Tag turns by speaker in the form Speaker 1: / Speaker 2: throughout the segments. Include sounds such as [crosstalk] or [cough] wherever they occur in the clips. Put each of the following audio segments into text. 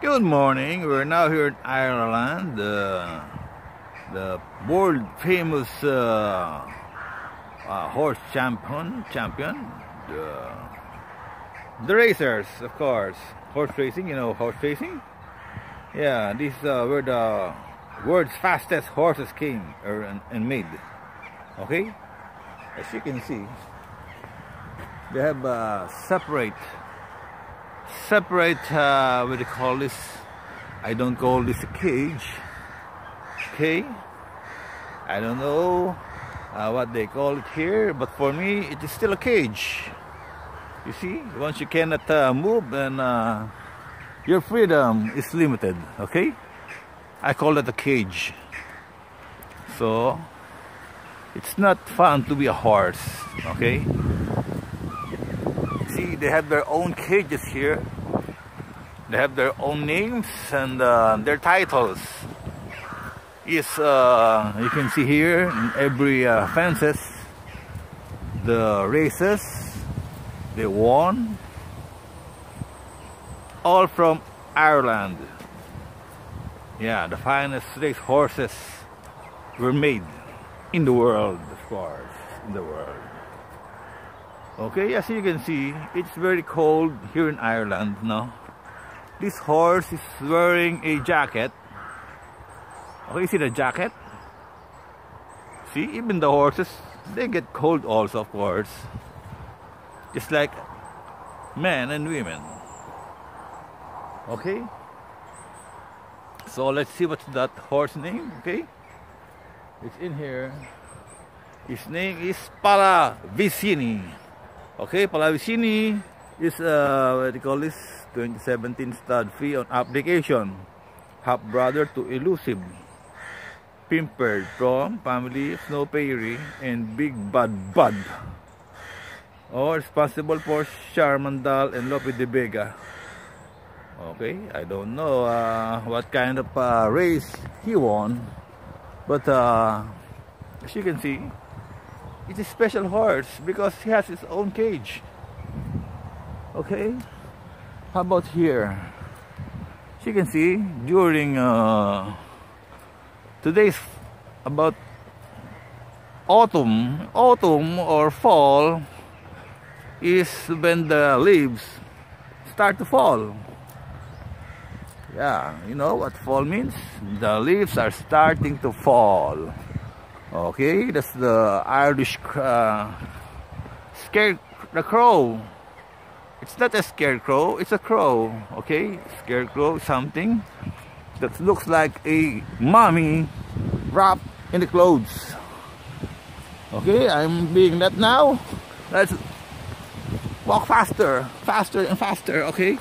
Speaker 1: Good morning. We're now here in Ireland, uh, the world famous uh, uh, horse champion, champion, the, racers, of course, horse racing. You know horse racing. Yeah, this uh, where the world's fastest horses came or, and, and made. Okay, as you can see, they have uh, separate separate uh, what do you call this? I don't call this a cage. Okay? I don't know uh, what they call it here but for me it is still a cage. You see? Once you cannot uh, move then uh, your freedom is limited okay? I call it a cage. So it's not fun to be a horse okay they have their own cages here. They have their own names and uh, their titles. Is uh, you can see here in every uh, fences the races they won. All from Ireland. Yeah the finest race horses were made in the world of course in the world okay as you can see it's very cold here in Ireland no? This horse is wearing a jacket. Okay see the jacket? See even the horses they get cold also of course. Just like men and women. Okay? So let's see what's that horse name okay? It's in here. His name is Palavicini okay Palavicini is uh what you call this? 2017 stud fee on application. Half brother to elusive. Pimpered from family snow and big bad bud. Or responsible for Shamardal and Lope de Vega. Okay I don't know uh, what kind of uh, race he won but uh, as you can see it's a special horse because he has his own cage. Okay? How about here? As you can see during uh, today's about autumn autumn or fall is when the leaves start to fall. Yeah you know what fall means? The leaves are starting to fall okay that's the Irish uh, scare the crow. It's not a scarecrow it's a crow okay? Scarecrow something that looks like a mommy wrapped in the clothes. Okay I'm being that now. Let's walk faster faster and faster okay?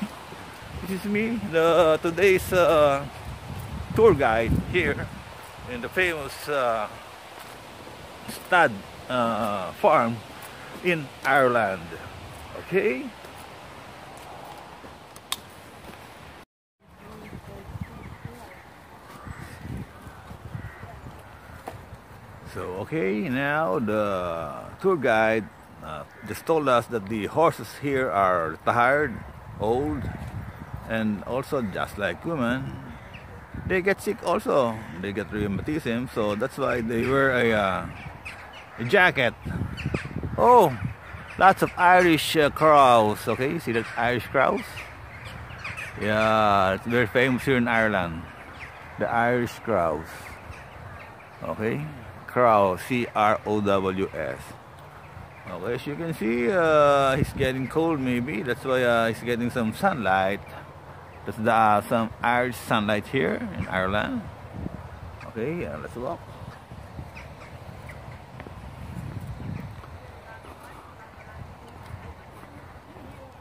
Speaker 1: This is me the today's uh, tour guide here in the famous uh, stud uh, farm in Ireland. Okay? So okay, now the tour guide uh, just told us that the horses here are tired, old, and also just like women, they get sick also. They get rheumatism, so that's why they wear a, uh, jacket. Oh, lots of Irish uh, crows. Okay, you see that Irish crows? Yeah, it's very famous here in Ireland. The Irish crows. Okay. Crow, C-R-O-W-S. Okay, as you can see, uh, he's getting cold maybe. That's why uh, he's getting some sunlight. That's the, uh, some Irish sunlight here in Ireland. Okay, uh, let's walk.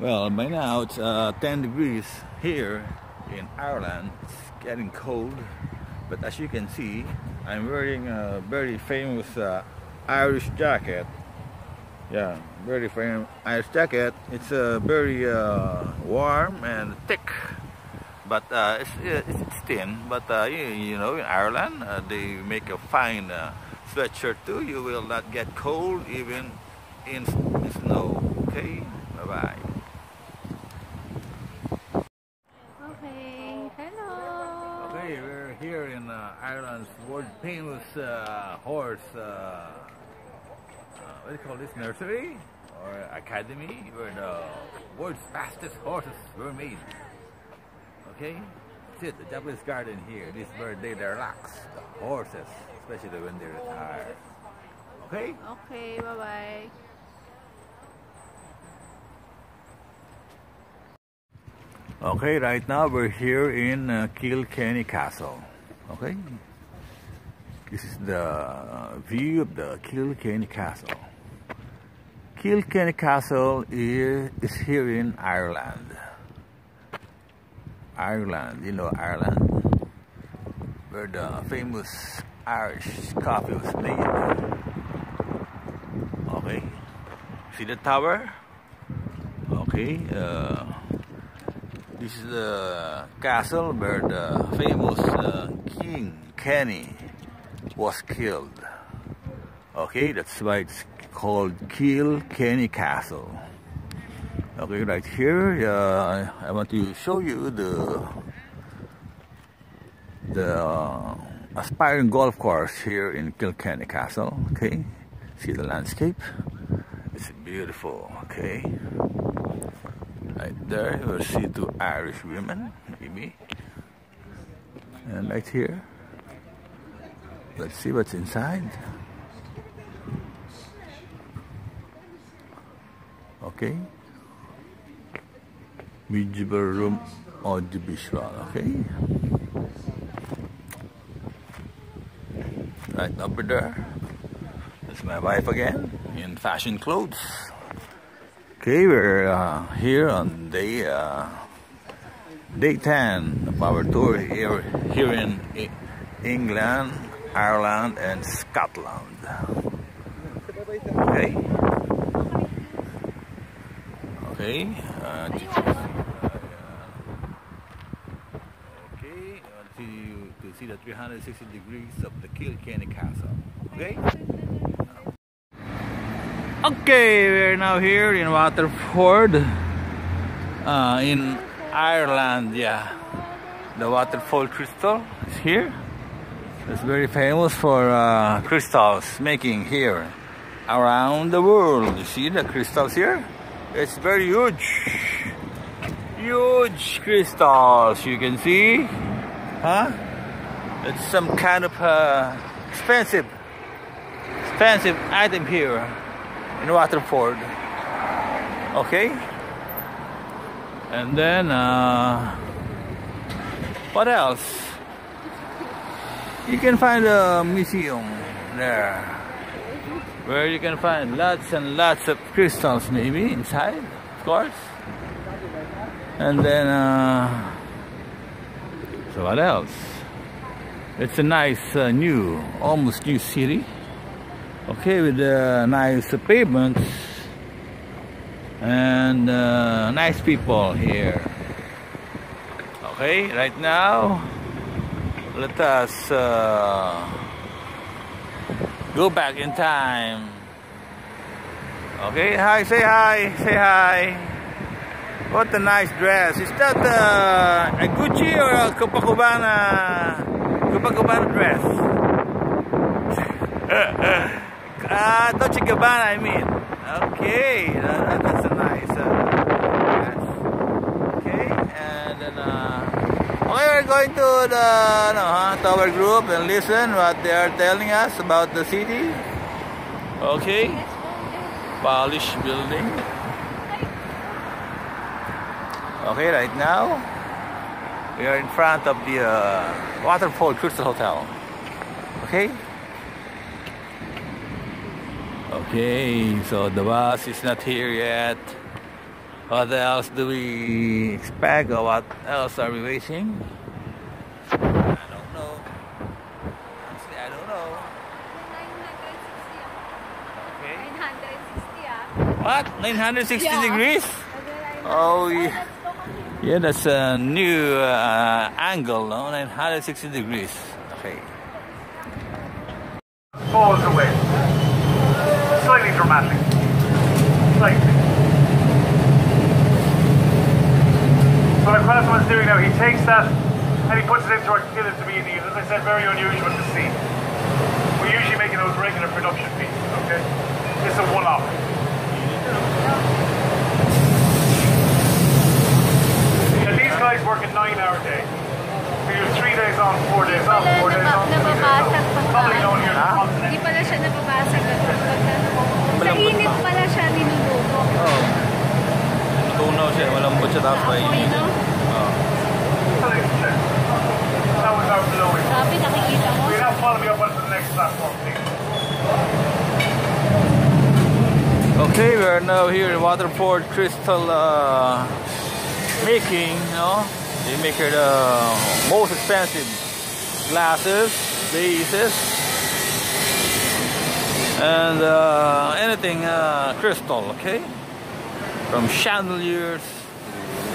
Speaker 1: Well, by now it's uh, 10 degrees here in Ireland. It's getting cold but as you can see I'm wearing a very famous uh, Irish jacket. Yeah very famous Irish jacket. It's uh, very uh, warm and thick but uh, it's, it's, thin. But uh, you, you, know in Ireland uh, they make a fine sweatshirt too. You will not get cold even in, in snow okay in uh, Ireland's world famous uh, horse, uh, uh, what do you call this, nursery or academy where the world's fastest horses were made. Okay? That's it, the Japanese garden here. This is where they relax the horses, especially when they retire. Okay?
Speaker 2: Okay, bye-bye.
Speaker 1: Okay, right now we're here in uh, Kilkenny Castle. Okay, this is the view of the Kilkenny Castle. Kilkenny Castle is, is here in Ireland. Ireland, you know Ireland, where the famous Irish coffee was made. Okay, see the tower? Okay. Uh, this is the castle where the famous uh, King Kenny was killed. Okay, that's why it's called Kilkenny Castle. Okay, right here, uh, I want to show you the the uh, aspiring golf course here in Kilkenny Castle. Okay, see the landscape. It's beautiful. Okay. Right there, you will see two Irish women, maybe. And right here, let's see what's inside. Okay. Visible room audiovisual, okay? Right over there. That's my wife again, in fashion clothes. Okay, we're uh, here on day uh, day 10 of our tour here here in England, Ireland, and Scotland. Okay. Okay. Uh, okay. To, to see the 360 degrees of the Kilkenny Castle. Okay. Okay, we're now here in Waterford, uh, in Ireland. Yeah, the Waterford crystal is here. It's very famous for uh, crystals making here around the world. You see the crystals here? It's very huge, huge crystals. You can see, huh? It's some kind of uh, expensive, expensive item here in Waterford. Okay? And then, uh, what else? You can find a museum there where you can find lots and lots of crystals, maybe inside, of course. And then, uh, so what else? It's a nice, uh, new, almost new city okay with the nice pavements and uh, nice people here okay right now let us uh, go back in time okay hi say hi say hi what a nice dress is that uh, a Gucci or a Copacabana Copacabana dress Ah, [laughs] Dolce Gabbana, I mean. Okay, that, that's a nice. Uh, yes. Okay, and then we're going to the no, tower group and listen what they are telling us about the city. Okay, Polish building. Okay, right now we are in front of the uh, Waterford Crystal Hotel. Okay. Okay, so the bus is not here yet. What else do we expect or what else are we waiting? I don't know. Honestly, I don't know.
Speaker 2: 960
Speaker 1: Okay.
Speaker 2: 960 ah.
Speaker 1: What? 960
Speaker 2: Yeah.
Speaker 1: degrees? Oh, yeah. Yeah, that's a new uh, angle, no? 960 degrees. Okay.
Speaker 3: falls away. Slightly dramatic. Slightly. What our craftsman's doing now, he takes that and he puts it into our killers to be eaten. As I said, very unusual to see. We're usually making those regular production pieces, okay? This is a one-off. Yeah, these guys work a nine-hour day. So you have three days on, four days off,
Speaker 2: Wala
Speaker 3: four days
Speaker 2: naba-
Speaker 3: on, four days
Speaker 2: nababasag
Speaker 3: off.
Speaker 2: pagka-
Speaker 3: Probably known here in the
Speaker 1: Ha?
Speaker 3: continent.
Speaker 2: Hindi pala siya nababasag at pagka... Sa
Speaker 1: Malambot
Speaker 2: init
Speaker 1: pa.
Speaker 2: pala siya niluluto.
Speaker 1: Oh. Tunaw siya, malambot siya tapos may
Speaker 2: Apoy, no?
Speaker 1: Oh.
Speaker 3: That was our blowing.
Speaker 2: Grabe, nakikita mo.
Speaker 3: We're now following me up onto the next platform, please.
Speaker 1: Okay, we are now here in Waterford Crystal uh, making, you know, they make the most expensive glasses, vases, and uh, anything uh, crystal, okay? From chandeliers,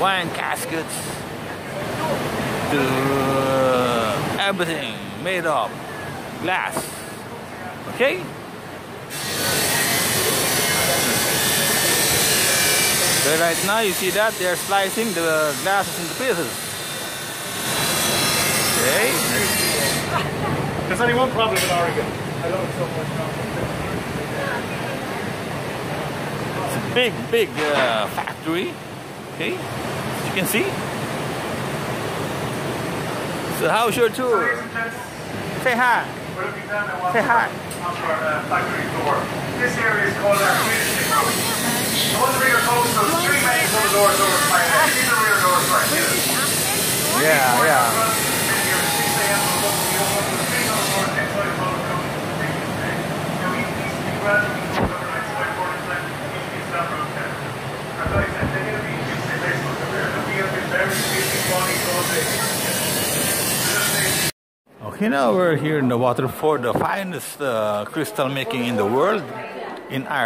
Speaker 1: wine caskets, to uh, everything made of glass, okay? So right now you see that they're slicing the glasses into pieces. Okay.
Speaker 3: There's only one problem in Oregon. I love it so much.
Speaker 1: It's a big, big uh, factory. Okay. As you can see. So how's your tour?
Speaker 3: Ladies
Speaker 1: Say hi.
Speaker 3: we're looking down at
Speaker 1: Say hi.
Speaker 3: onto our uh, factory floor. This area is called our finishing want rear there's three doors over. These are the rear doors right here.
Speaker 1: Yeah, yeah. Okay, now we're here in the Waterford, the finest uh, crystal making in the world, in Ireland.